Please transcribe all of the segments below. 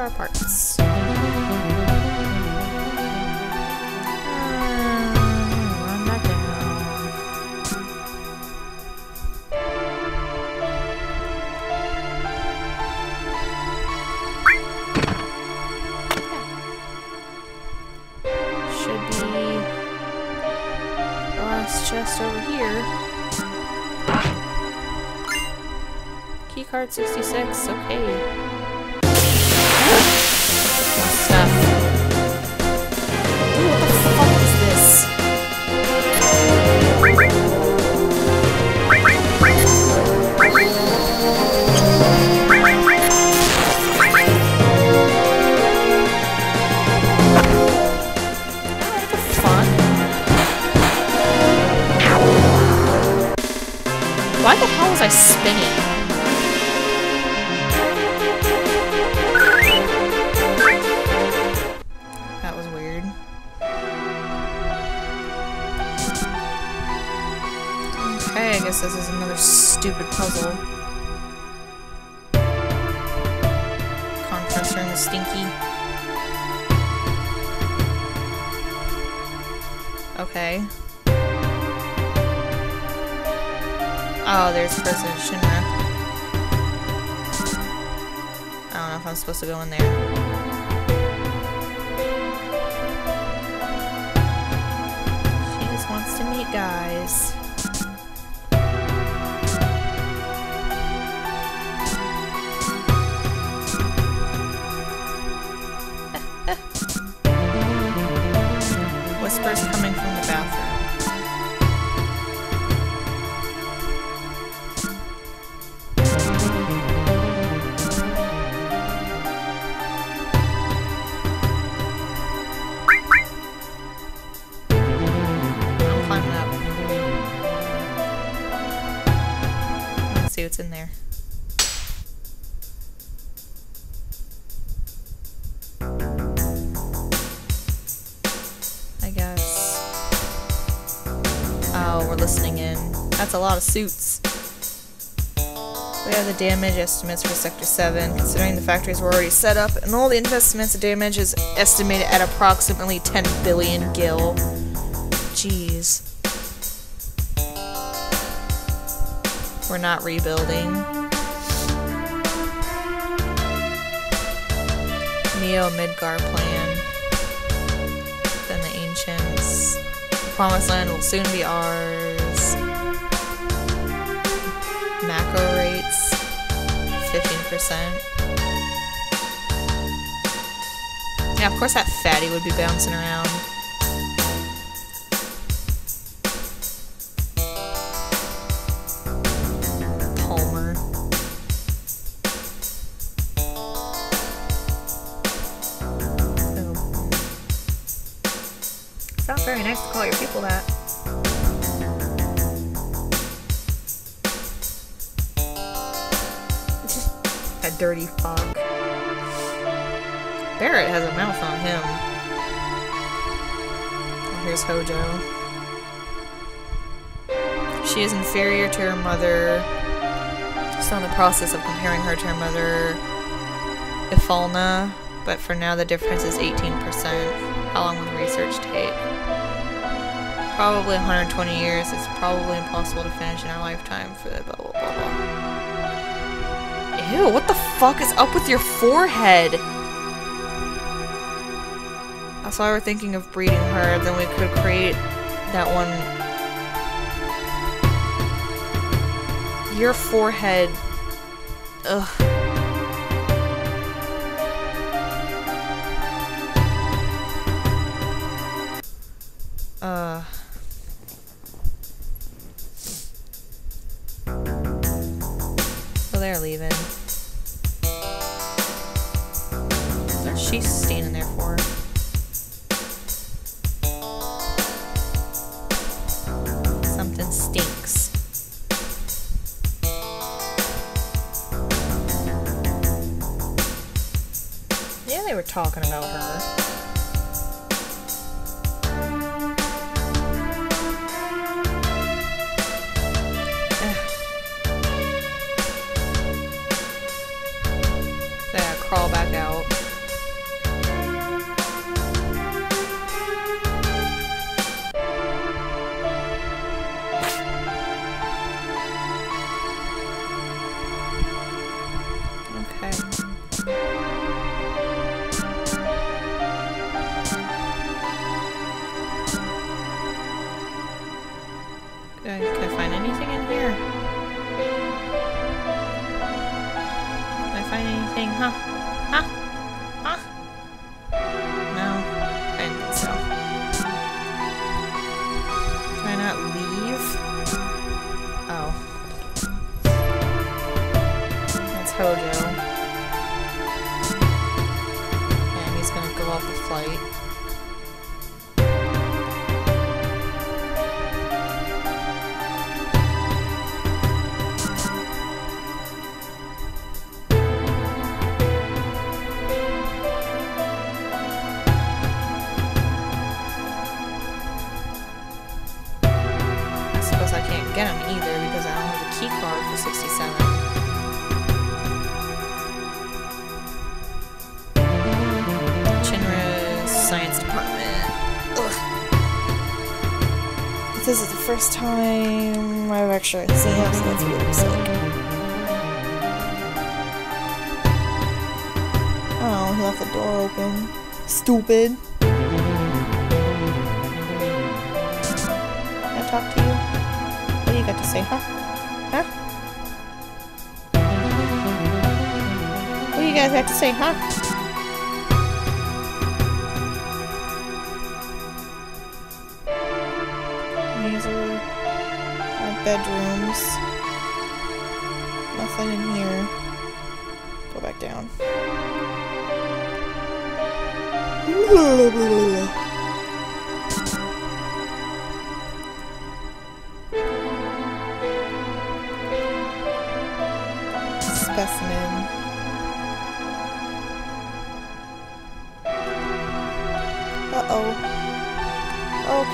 car parts. Chest over here. Keycard 66, okay. Stuff. Ooh, what the fuck is this? The fuck? Why the hell was I spinning? Okay, I guess this is another stupid puzzle. Conference room is stinky. Okay. Oh, there's President Shinra. I don't know if I'm supposed to go in there. She just wants to meet guys. We're listening in. That's a lot of suits. We have the damage estimates for Sector 7. Considering the factories were already set up, and all the investments, the damage is estimated at approximately 10 billion gil. Jeez. We're not rebuilding. Neo Midgar plan. Promised Land will soon be ours. Mako rates 15%. Yeah, of course that fatty would be bouncing around. Call your people that. A dirty fuck. Barret has a mouth on him. Oh, here's Hojo. She is inferior to her mother. Still in the process of comparing her to her mother, Ifalna, but for now the difference is 18%. How long will the research take? Probably 120 years. It's probably impossible to finish in our lifetime for the blah blah blah blah. Ew, what the fuck is up with your forehead? That's why we're thinking of breeding her, then we could create that one. Your forehead. Ugh. Talking about her. Crawl back for 67. Shinra's science department. Ugh. This is the first time I've actually seen him, so that's looks like. Oh, he left the door open. Stupid. Can I talk to you? What do you got to say? Huh? You guys have to say, huh? These are our bedrooms. Nothing in here. Go back down.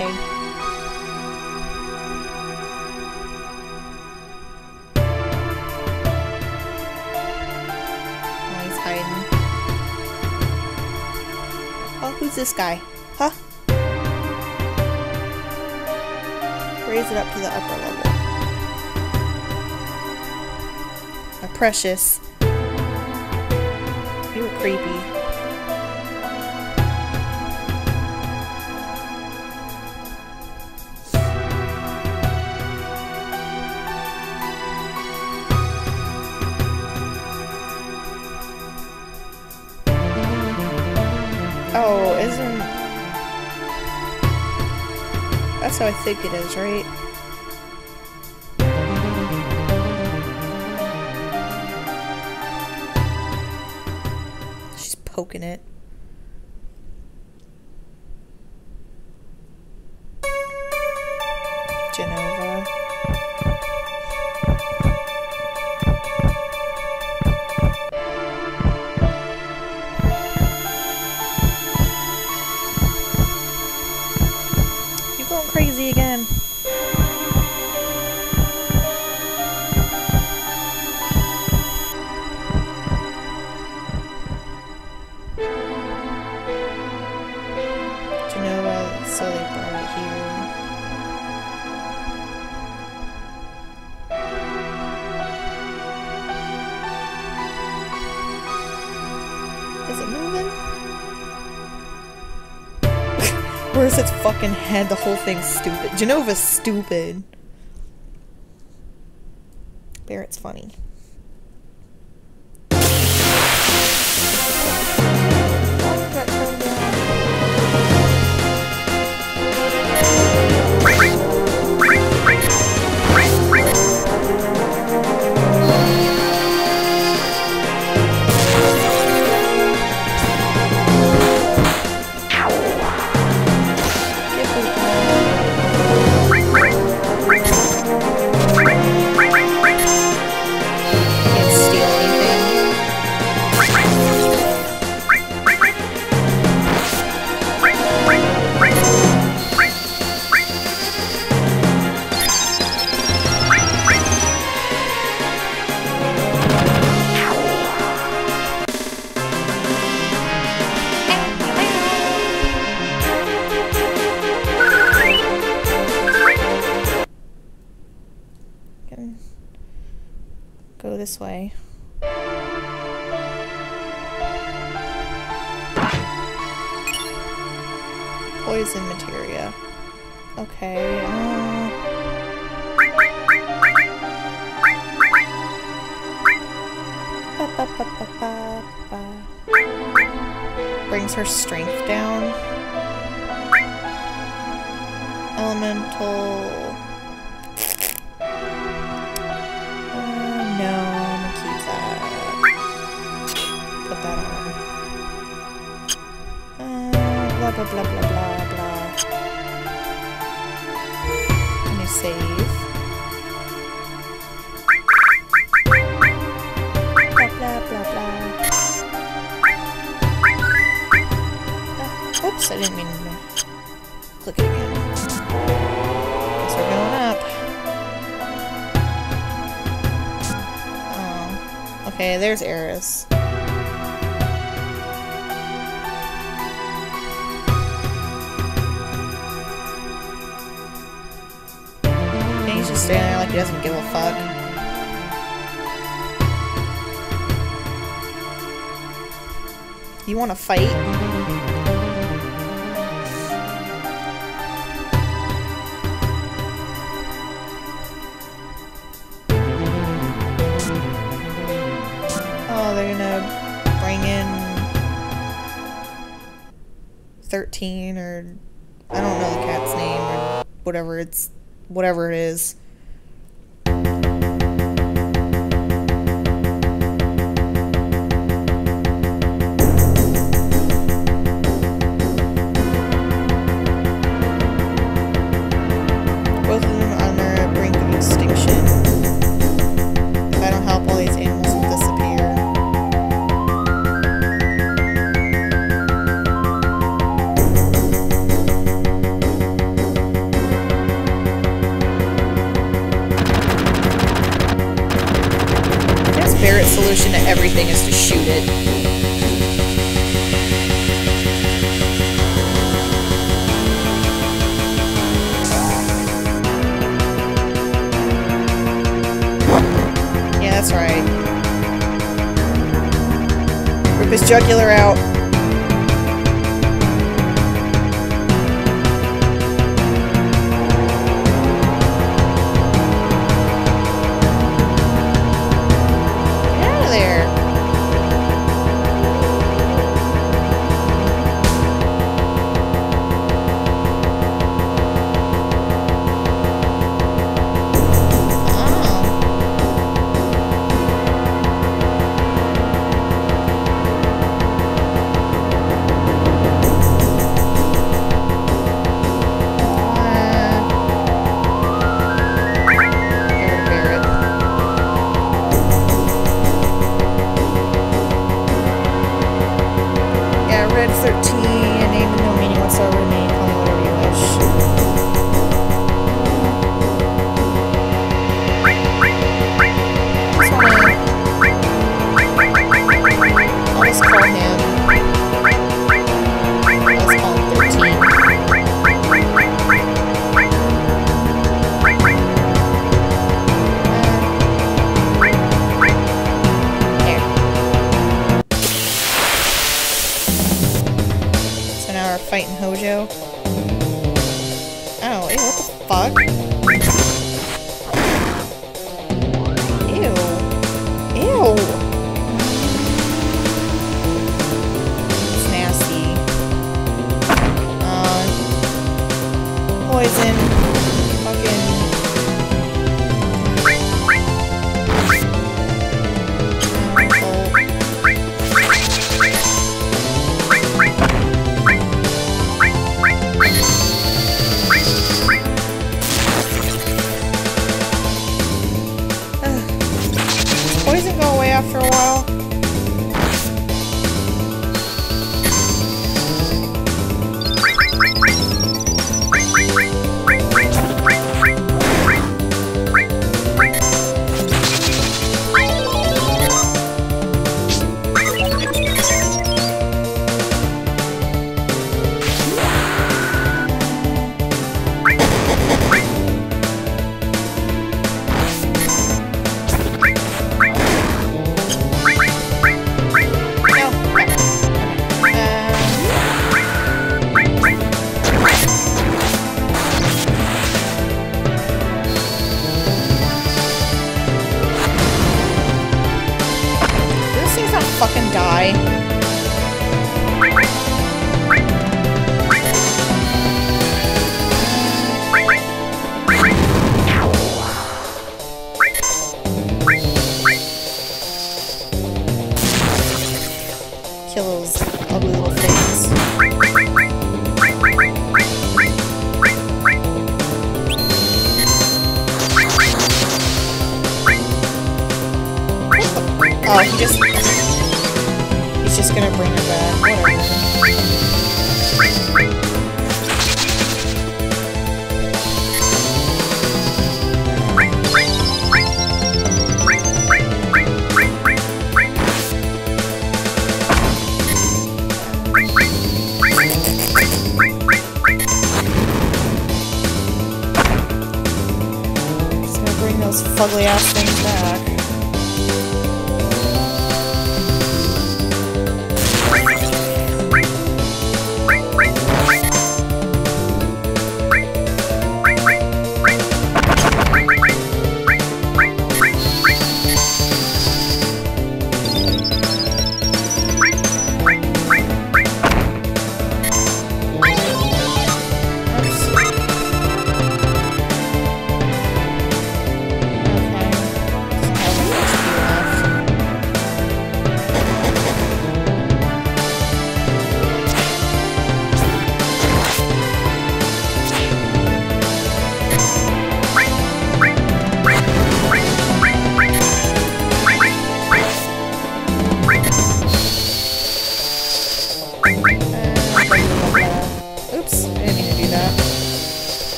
Okay. Oh, who's this guy? Huh? Raise it up to the upper level. My precious. That's how I think it is, right? She's poking it. Fucking head? The whole thing's stupid. Jenova's stupid. Barret's funny. way. Poison materia. Okay, uh... ba, ba, ba, Brings her strength down. Elemental blah blah blah standing there like he doesn't give a fuck. You wanna fight? Oh, they're gonna bring in 13 or I don't know the cat's name or whatever it's whatever it is. thing is to shoot it. that's right. Rip his jugular out. Those fugly ass things back.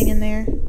Thing in there.